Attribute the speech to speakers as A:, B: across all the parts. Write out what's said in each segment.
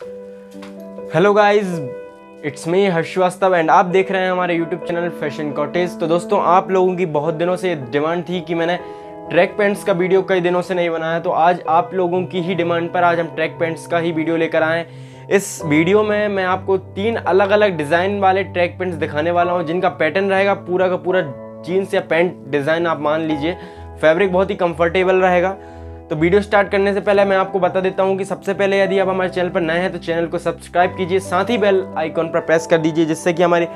A: Hello guys it's me Harshvastav and आप देख रहे हैं हमारे यूट्यूब चैनल फ़ैशन कॉटेज तो दोस्तों, आप लोगों की बहुत दिनों से डिमांड थी कि मैंने ट्रैक पैंट्स का वीडियो कई दिनों से नहीं बनाया तो आज आप लोगों की ही डिमांड पर आज हम ट्रैक पैंट्स का ही वीडियो लेकर आए इस वीडियो में मैं आपको तीन अलग अलग डिज़ाइन वाले ट्रैक पैंट्स दिखाने वाला हूँ, जिनका पैटर्न रहेगा पूरा का पूरा जीन्स या पैंट डिज़ाइन आप मान लीजिए। फैब्रिक बहुत ही कंफर्टेबल रहेगा। तो वीडियो स्टार्ट करने से पहले मैं आपको बता देता हूँ कि सबसे पहले यदि आप हमारे चैनल पर नए हैं तो चैनल को सब्सक्राइब कीजिए, साथ ही बेल आइकॉन पर प्रेस कर दीजिए, जिससे कि हमारी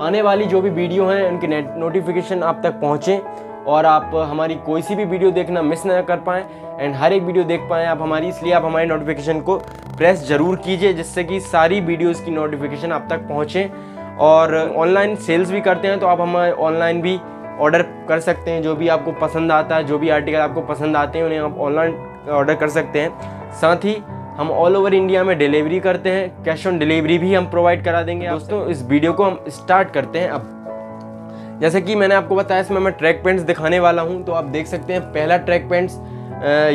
A: आने वाली जो भी वीडियो हैं, उनकी नोटिफिकेशन आप तक पहुँचें और आप हमारी कोई सी भी वीडियो देखना मिस ना कर पाएँ एंड हर एक वीडियो देख पाएँ आप हमारी। इसलिए आप हमारी नोटिफिकेशन को प्रेस ज़रूर कीजिए, जिससे कि सारी वीडियोज़ की नोटिफिकेशन आप तक पहुँचें और ऑनलाइन सेल्स भी करते हैं तो आप हमारे ऑनलाइन भी ऑर्डर कर सकते हैं, जो भी आपको पसंद आता है, जो भी आर्टिकल आपको पसंद आते हैं, उन्हें आप ऑनलाइन ऑर्डर कर सकते हैं। साथ ही, हम ऑल ओवर इंडिया में डिलीवरी करते हैं कैश ऑन डिलीवरी भी हम प्रोवाइड करा देंगे। दोस्तों, इस वीडियो को हम स्टार्ट करते हैं अब। जैसे कि मैंने आपको बताया, इसमें मैं ट्रैक पैंट्स दिखाने वाला हूँ तो आप देख सकते हैं, पहला ट्रैक पैंट्स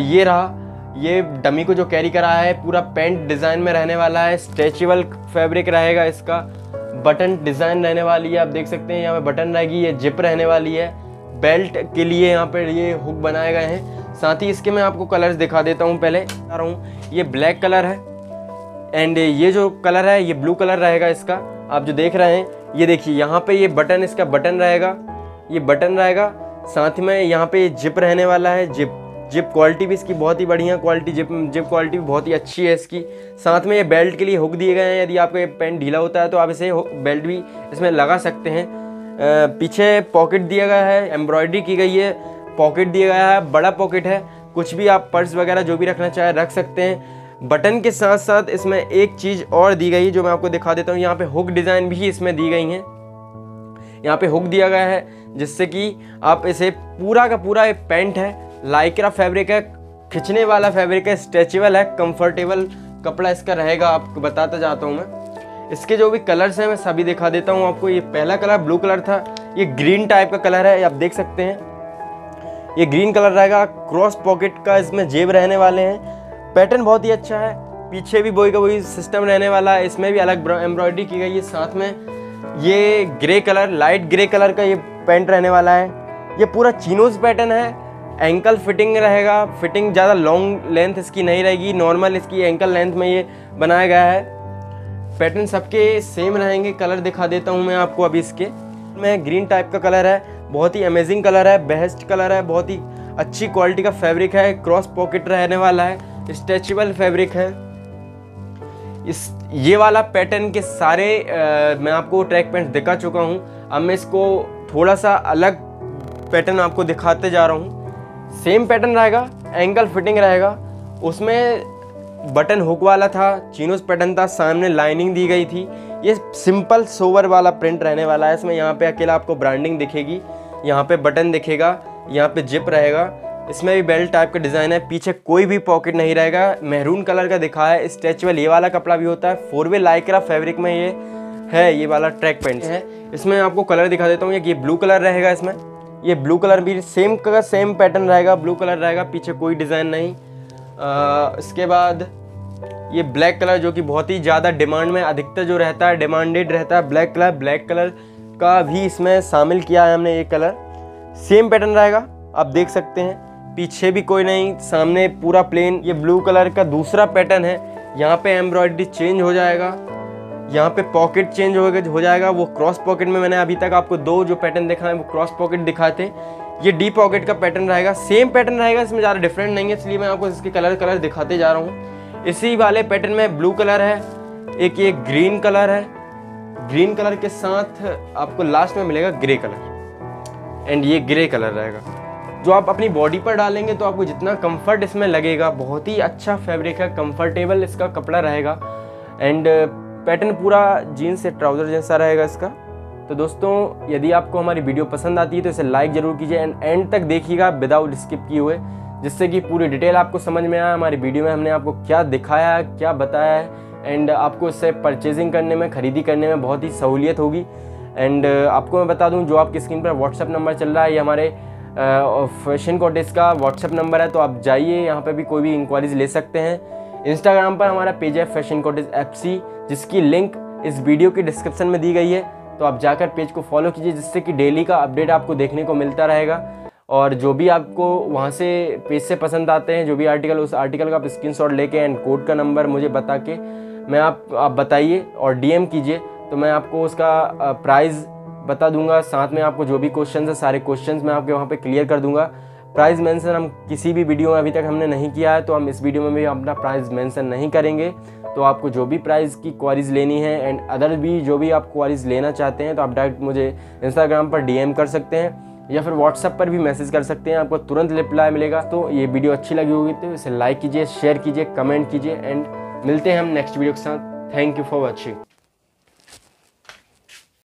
A: ये रहा। ये डमी को जो कैरी करा है, पूरा पेंट डिज़ाइन में रहने वाला है स्ट्रेचेबल फैब्रिक रहेगा इसका। बटन डिज़ाइन रहने वाली है, आप देख सकते हैं, यहाँ पे बटन रहेगी, ये जिप रहने वाली है। बेल्ट के लिए यहाँ पे ये हुक बनाए गए हैं। साथ ही इसके मैं आपको कलर्स दिखा देता हूँ पहले। बता रहा हूँ, ये ब्लैक कलर है, एंड ये जो कलर है, ये ब्लू कलर रहेगा इसका। आप जो देख रहे हैं, ये देखिए, यहाँ पे ये बटन, इसका बटन रहेगा, ये बटन रहेगा। साथ में यहाँ पे जिप रहने वाला है, जिप। जिप क्वालिटी भी इसकी बहुत ही बढ़िया क्वालिटी, जिप जिप क्वालिटी भी बहुत ही अच्छी है इसकी। साथ में ये बेल्ट के लिए हुक दिए गए हैं। यदि आपका ये पेंट ढीला होता है तो आप इसे बेल्ट भी इसमें लगा सकते हैं। पीछे पॉकेट दिया गया है, एम्ब्रॉयडरी की गई है, पॉकेट दिया गया है, बड़ा पॉकेट है। कुछ भी आप पर्स वगैरह जो भी रखना चाहे रख सकते हैं। बटन के साथ साथ इसमें एक चीज़ और दी गई जो मैं आपको दिखा देता हूँ। यहाँ पे हुक डिज़ाइन भी इसमें दी गई हैं। यहाँ पे हुक दिया गया है, जिससे कि आप इसे पूरा का पूरा एक पेंट है। लाइक्रा फैब्रिक है, खिंचने वाला फैब्रिक है स्ट्रेचेबल है कंफर्टेबल कपड़ा इसका रहेगा, आपको बताता जाता हूँ मैं। इसके जो भी कलर्स हैं, मैं सभी दिखा देता हूँ आपको, ये पहला कलर ब्लू कलर था, ये ग्रीन टाइप का कलर है आप देख सकते हैं। ये ग्रीन कलर रहेगा क्रॉस पॉकेट का इसमें जेब रहने वाले हैं। पैटर्न बहुत ही अच्छा है, पीछे भी वही का वही सिस्टम रहने वाला है, इसमें भी अलग एम्ब्रॉयडरी की गई है साथ में। ये grey colour light grey colour का ये पैंट रहने वाला है। ये पूरा चीनोज पैटर्न है एंकल फिटिंग रहेगा। फिटिंग ज़्यादा लॉन्ग लेंथ इसकी नहीं रहेगी। नॉर्मल इसकी एंकल लेंथ में ये बनाया गया है। पैटर्न सबके सेम रहेंगे। कलर दिखा देता हूँ मैं आपको अभी इसके। में ग्रीन टाइप का कलर है। बहुत ही अमेजिंग कलर है। बेस्ट कलर है। बहुत ही अच्छी क्वालिटी का फैब्रिक है। क्रॉस पॉकेट रहने वाला है। स्ट्रेचेबल फैब्रिक है। इस ये वाला पैटर्न के सारे आ, मैं आपको ट्रैक पैंट दिखा चुका हूँ। अब मैं इसको थोड़ा सा अलग पैटर्न आपको दिखाते जा रहा हूँ। सेम पैटर्न रहेगा एंकल फिटिंग रहेगा। उसमें बटन हुक वाला था चीनोस पैटर्न था सामने लाइनिंग दी गई थी। ये सिंपल सोवर वाला प्रिंट रहने वाला है। इसमें यहाँ पे अकेला आपको ब्रांडिंग दिखेगी यहाँ पे बटन दिखेगा यहाँ पे जिप रहेगा। इसमें भी बेल्ट टाइप का डिज़ाइन है पीछे कोई भी पॉकेट नहीं रहेगा। मेहरून कलर का दिखा है स्ट्रेचबल ये वाला कपड़ा भी होता है। फोर वे लाइक्रा फैब्रिक में ये है ये वाला ट्रैक पैंट है। इसमें आपको कलर दिखा देता हूँ ये ब्लू कलर रहेगा इसमें। ये ब्लू कलर भी सेम का सेम पैटर्न रहेगा ब्लू कलर रहेगा पीछे कोई डिज़ाइन नहीं। आ, इसके बाद ये ब्लैक कलर जो कि बहुत ही ज़्यादा डिमांड में अधिकतर जो रहता है डिमांडेड रहता है ब्लैक कलर ब्लैक कलर का भी इसमें शामिल किया है हमने ये कलर सेम पैटर्न रहेगा आप देख सकते हैं। पीछे भी कोई नहीं सामने पूरा प्लेन ये ब्लू कलर का दूसरा पैटर्न है। यहाँ पे एम्ब्रॉयडरी चेंज हो जाएगा। यहाँ पे पॉकेट चेंज हो हो जाएगा, वो क्रॉस पॉकेट में मैंने अभी तक आपको दो जो पैटर्न दिखाए, वो क्रॉस पॉकेट दिखाए थे। ये डी पॉकेट का पैटर्न रहेगा सेम पैटर्न रहेगा, इसमें ज़्यादा डिफरेंट नहीं है, इसलिए मैं आपको इसके कलर कलर दिखाते जा रहा हूँ। इसी वाले पैटर्न में ब्लू कलर है, एक ये ग्रीन कलर है। ग्रीन कलर के साथ आपको लास्ट में मिलेगा ग्रे कलर एंड ये ग्रे कलर रहेगा। जो आप अपनी बॉडी पर डालेंगे तो आपको जितना कंफर्ट इसमें लगेगा, बहुत ही अच्छा फैब्रिक है कंफर्टेबल इसका कपड़ा रहेगा। एंड पैटर्न पूरा जीन्स से ट्राउज़र जैसा रहेगा इसका। तो दोस्तों, यदि आपको हमारी वीडियो पसंद आती है तो इसे लाइक ज़रूर कीजिए एंड एंड तक देखिएगा विदाउट स्किप किए हुए, जिससे कि पूरी डिटेल आपको समझ में आया हमारी वीडियो में हमने आपको क्या दिखाया है, क्या बताया है एंड आपको इससे परचेजिंग करने में, ख़रीदी करने में बहुत ही सहूलियत होगी। एंड आपको मैं बता दूँ, जो आपकी स्क्रीन पर व्हाट्सअप नंबर चल रहा है, ये हमारे फ़ैशन कोटेज का व्हाट्सअप नंबर है तो आप जाइए, यहाँ पर भी कोई भी इंक्वायरीज ले सकते हैं। इंस्टाग्राम पर हमारा पेज है फ़ैशन कॉटेज एफ़ जिसकी लिंक इस वीडियो की डिस्क्रिप्शन में दी गई है। तो आप जाकर पेज को फॉलो कीजिए, जिससे कि डेली का अपडेट आपको देखने को मिलता रहेगा। और जो भी आपको वहाँ से पेज से पसंद आते हैं, जो भी आर्टिकल उस आर्टिकल का आप स्क्रीन शॉट लेके एंड कोड का नंबर मुझे बता के, मैं आप आप बताइए और डीएम कीजिए। तो मैं आपको उसका प्राइस बता दूँगा। साथ में आपको जो भी क्वेश्चन है, सारे क्वेश्चंस मैं आपके वहाँ पे क्लियर कर दूँगा। प्राइस मेंशन हम किसी भी वीडियो में अभी तक हमने नहीं किया है तो हम इस वीडियो में भी अपना प्राइस मेंशन नहीं करेंगे। तो आपको जो भी प्राइस की क्वारीज लेनी है एंड अदर भी जो भी आप क्वारीज लेना चाहते हैं तो आप डायरेक्ट मुझे इंस्टाग्राम पर डीएम कर सकते हैं या फिर व्हाट्सएप पर भी मैसेज कर सकते हैं, आपको तुरंत रिप्लाई मिलेगा। तो ये वीडियो अच्छी लगी होगी तो इसे लाइक कीजिए शेयर कीजिए कमेंट कीजिए एंड मिलते हैं हम नेक्स्ट वीडियो के साथ। Thank you for watching